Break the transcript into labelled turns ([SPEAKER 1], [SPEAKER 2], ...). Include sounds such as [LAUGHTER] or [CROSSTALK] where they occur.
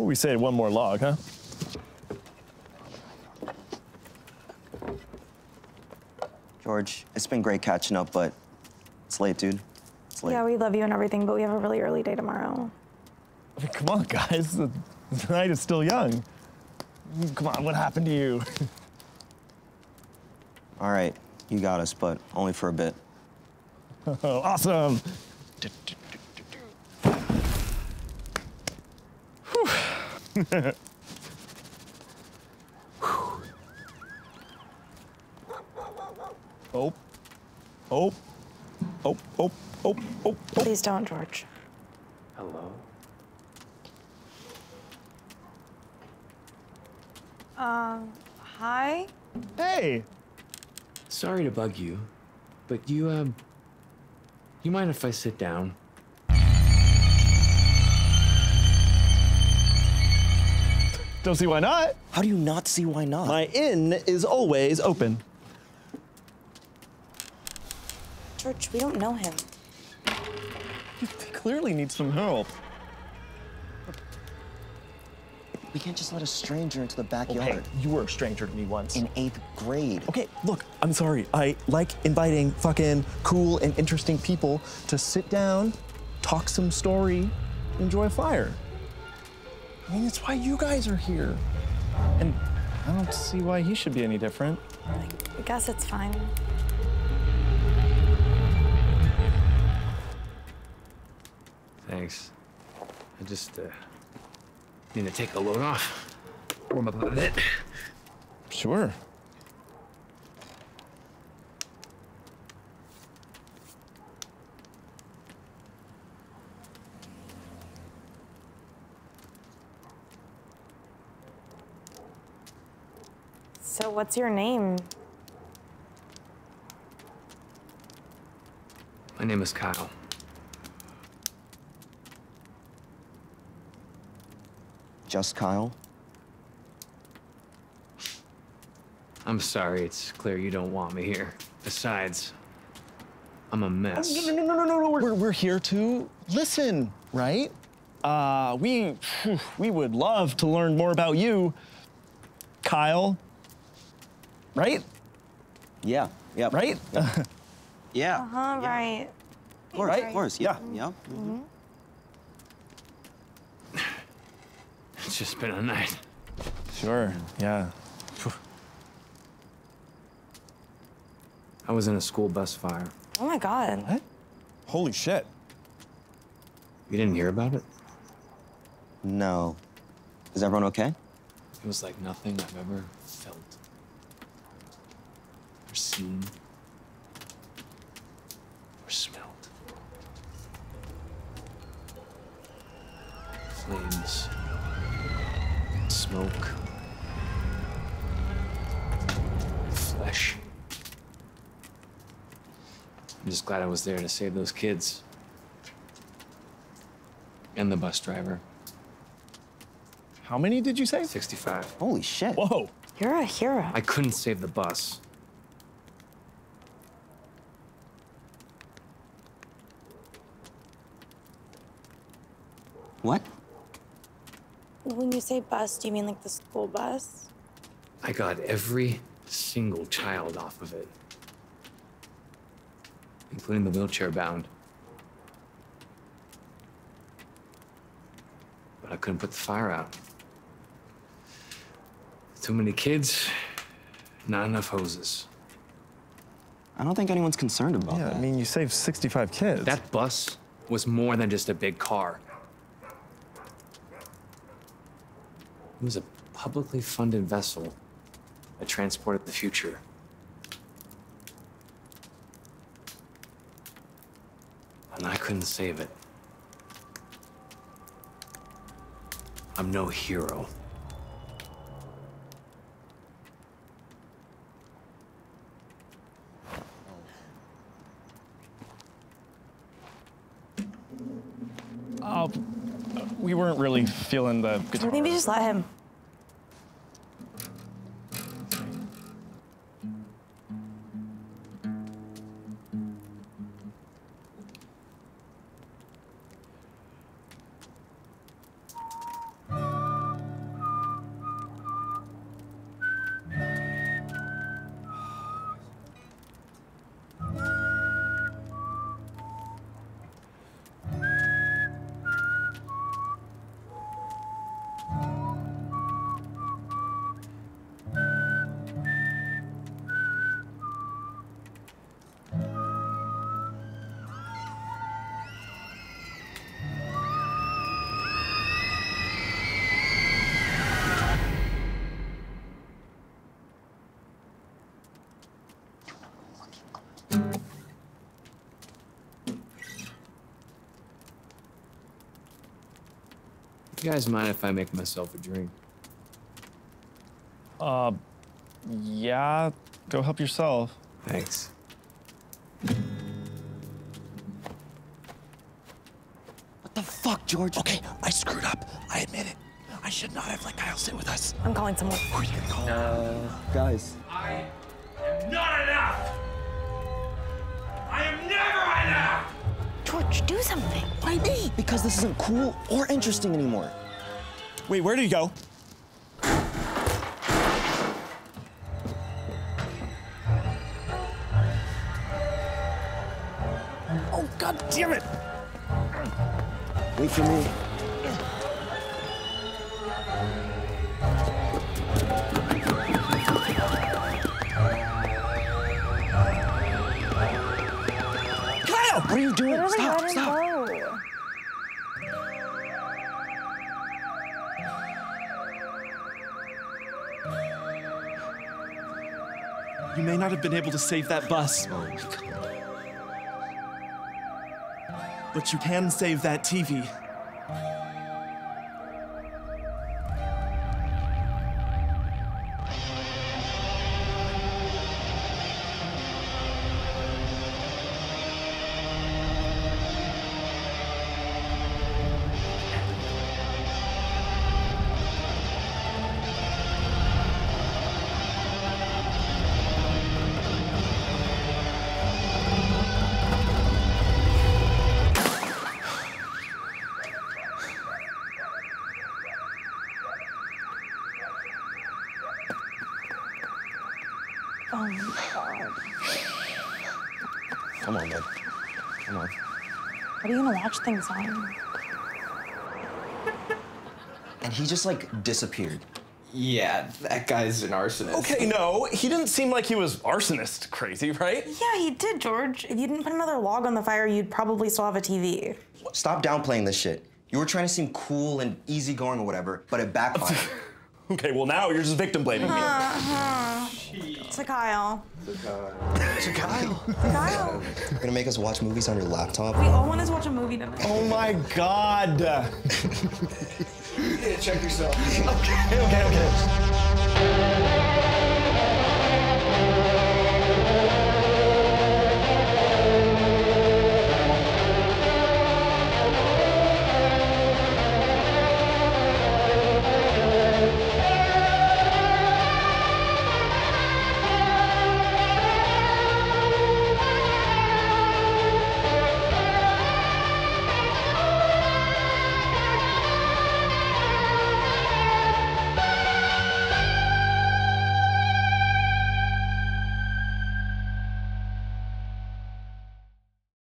[SPEAKER 1] What we say, one more log, huh?
[SPEAKER 2] George, it's been great catching up, but it's late, dude. It's late.
[SPEAKER 3] Yeah, we love you and everything, but we have a really early day tomorrow.
[SPEAKER 1] I mean, come on, guys. The, the night is still young. Come on, what happened to you? [LAUGHS]
[SPEAKER 2] All right, you got us, but only for a bit. [LAUGHS]
[SPEAKER 1] Oh, awesome. Oh. Oh. Oh, oh, oh, oh, oh.
[SPEAKER 3] Please don't, George.
[SPEAKER 4] Hello?
[SPEAKER 3] Um, hi?
[SPEAKER 1] Hey.
[SPEAKER 4] Sorry to bug you, but you, um, you mind if I sit down?
[SPEAKER 1] Don't see why not.
[SPEAKER 2] How do you not see why not?
[SPEAKER 1] My inn is always open.
[SPEAKER 3] George, we don't know him.
[SPEAKER 1] He clearly needs some help.
[SPEAKER 2] we can't just let a stranger into the
[SPEAKER 1] Okay,
[SPEAKER 2] backyard.
[SPEAKER 1] you were a stranger to me once.
[SPEAKER 2] In eighth grade.
[SPEAKER 1] Okay, look, I'm sorry. I like inviting fucking cool and interesting people to sit down, talk some story, enjoy a fire. I mean, it's why you guys are here. And I don't see why he should be any different.
[SPEAKER 3] I guess it's fine.
[SPEAKER 4] Thanks. I just, uh, need to take a load off. Warm up a bit.
[SPEAKER 1] Sure.
[SPEAKER 3] So, what's your name?
[SPEAKER 4] My name is Kyle.
[SPEAKER 2] Just Kyle.
[SPEAKER 4] I'm sorry, it's clear you don't want me here. Besides, I'm a mess.
[SPEAKER 1] No, no, no, no, no, no. We're, we're here to listen, right? Uh, we, we would love to learn more about you, Kyle. Right?
[SPEAKER 2] Yeah. [LAUGHS] Yeah.
[SPEAKER 1] Right?
[SPEAKER 2] Yeah.
[SPEAKER 3] Uh huh. right.
[SPEAKER 2] Of course.
[SPEAKER 1] Right?
[SPEAKER 2] Of course. Yeah. Yeah. [LAUGHS]
[SPEAKER 4] It's just been a night.
[SPEAKER 1] Sure, yeah.
[SPEAKER 4] I was in a school bus fire.
[SPEAKER 3] Oh my god.
[SPEAKER 1] What? Holy shit.
[SPEAKER 4] You didn't hear about it?
[SPEAKER 2] No. Is everyone okay?
[SPEAKER 4] It was like nothing I've ever felt or seen or smelled. Flames, smoke, flesh. I'm just glad I was there to save those kids and the bus driver.
[SPEAKER 1] How many did you say?
[SPEAKER 4] 65.
[SPEAKER 2] Holy shit.
[SPEAKER 1] Whoa.
[SPEAKER 3] You're a hero.
[SPEAKER 4] I couldn't save the bus.
[SPEAKER 2] What?
[SPEAKER 3] When you say bus, do you mean like the school bus?
[SPEAKER 4] I got every single child off of it, including the wheelchair bound. But I couldn't put the fire out. Too many kids, not enough hoses.
[SPEAKER 2] I don't think anyone's concerned about
[SPEAKER 1] Yeah,
[SPEAKER 2] that.
[SPEAKER 1] I mean, you saved 65 kids.
[SPEAKER 4] That bus was more than just a big car. It was a publicly funded vessel that transported the future. And I couldn't save it. I'm no hero.
[SPEAKER 1] Oh, we weren't really feeling the guitar.
[SPEAKER 3] Maybe just let him.
[SPEAKER 4] You guys mind if I make myself a drink?
[SPEAKER 1] Uh, yeah, go help yourself.
[SPEAKER 4] Thanks.
[SPEAKER 2] What the fuck, George?
[SPEAKER 1] Okay, I screwed up. I admit it. I should not have let Kyle sit with us.
[SPEAKER 3] I'm calling someone.
[SPEAKER 1] Who are you gonna call?
[SPEAKER 2] Uh, Guys.
[SPEAKER 5] I am not enough!
[SPEAKER 3] George, do something.
[SPEAKER 2] Why me? Because this isn't cool or interesting anymore.
[SPEAKER 1] Wait, where did he go? Oh, god damn it!
[SPEAKER 2] Wait for me. What are you doing?
[SPEAKER 3] Literally
[SPEAKER 2] Stop,
[SPEAKER 3] let him
[SPEAKER 2] stop.
[SPEAKER 3] go.
[SPEAKER 1] You may not have been able to save that bus. Oh, but you can save that TV.
[SPEAKER 2] Come on, man. Come on.
[SPEAKER 3] What are you gonna watch things on?
[SPEAKER 2] And he just like disappeared.
[SPEAKER 6] Yeah, that guy's an arsonist.
[SPEAKER 1] Okay, no, he didn't seem like he was arsonist crazy, right?
[SPEAKER 3] Yeah, he did, George. If you didn't put another log on the fire, you'd probably still have a TV.
[SPEAKER 2] Stop downplaying this shit. You were trying to seem cool and easygoing or whatever, but it backfired. [LAUGHS]
[SPEAKER 1] Okay, well now you're just victim blaming me. Uh-huh.
[SPEAKER 3] To Kyle.
[SPEAKER 1] To Kyle.
[SPEAKER 3] To Kyle. [LAUGHS]
[SPEAKER 2] You're gonna make us watch movies on your laptop?
[SPEAKER 3] We all want to watch a movie tonight.
[SPEAKER 1] Oh my god. [LAUGHS]
[SPEAKER 6] Check yourself.
[SPEAKER 1] Okay, okay, okay.